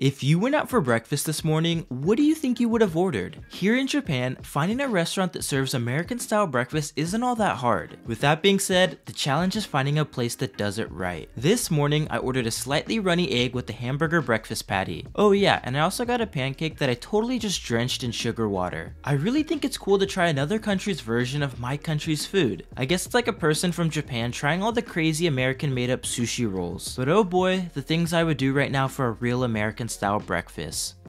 If you went out for breakfast this morning, what do you think you would have ordered? Here in Japan, finding a restaurant that serves American style breakfast isn't all that hard. With that being said, the challenge is finding a place that does it right. This morning, I ordered a slightly runny egg with a hamburger breakfast patty. Oh yeah, and I also got a pancake that I totally just drenched in sugar water. I really think it's cool to try another country's version of my country's food. I guess it's like a person from Japan trying all the crazy American made up sushi rolls. But oh boy, the things I would do right now for a real American style breakfast.